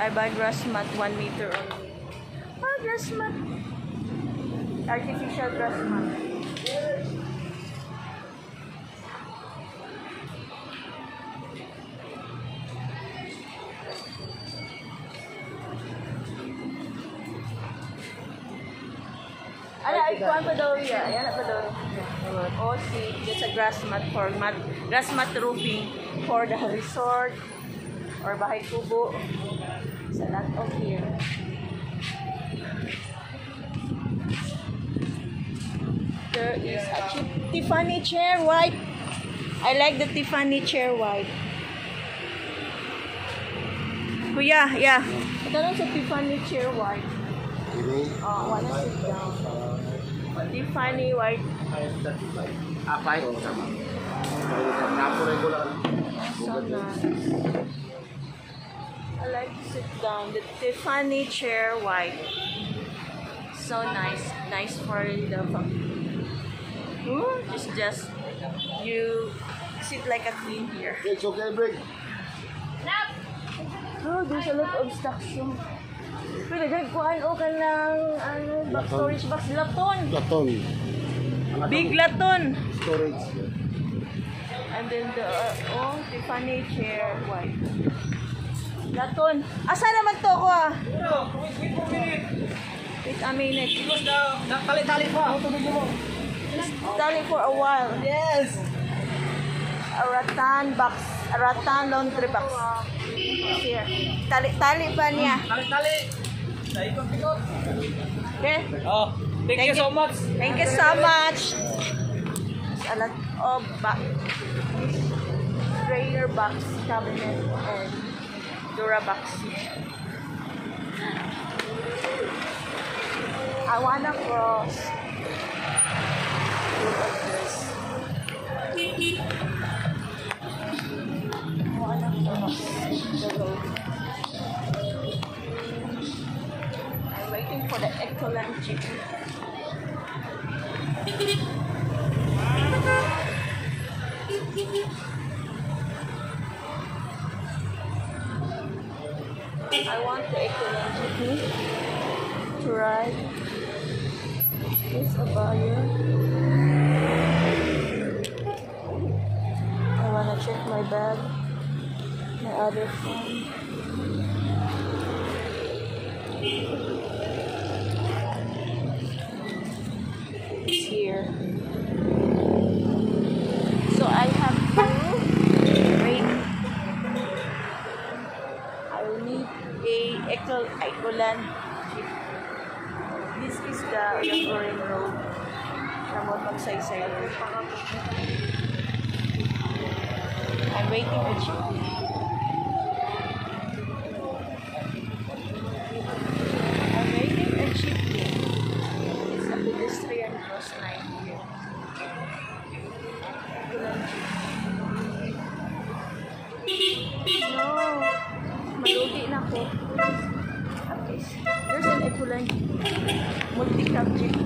I buy grass mat 1 meter only. Ah, grass mat. Artificial grass mat. Ay, kuhan pa daw yan. Ayan na pa daw. Oh, see, it's a grass mat for mat, grass mat roofing for the resort or bahay kubo. A lot of here. There is a cheap Tiffany chair white. I like the Tiffany chair white. Kuya, yeah. Ito lang sa Tiffany chair white. Uh, Ini, Oh, wanna sit down. Tiffany white. itu sama? Dapur regular. So nice. I like to sit down. The Tiffany chair white. So nice. Nice for the Ooh, it's just you sit like a queen here. It's okay, break. Oh, there's a lot of stocks. yung- Pwede dyan, kuhaan o ka ng ano, box Laton. storage box. Laton. Laton. Big laton. storage. And then the, uh, oh, Tiffany chair white. Laton. Asa naman to ko ah? Wait a minute. Tali-tali pa. Tali for a while. Yes. A rattan box. A rattan laundry box. Here. Tali, tali pa niya. Tali-tali. Okay? Oh, thank, Thank you so much. Thank you so much. A lot of box. Sprayer box, cabinet, and Durabox. I wanna cross. Look at this. I wanna cross. I'm waiting for the Ecoland jeep. I want to ride. There's a buyer. I wanna check my bag, my other phone. Central Aikulan. This is the Tamborin Road. Samot magsaysay. I'm waiting with you. I'm waiting at Chipley. It's a pedestrian cross line here. No. Malugi na ko. kulay multi-subject.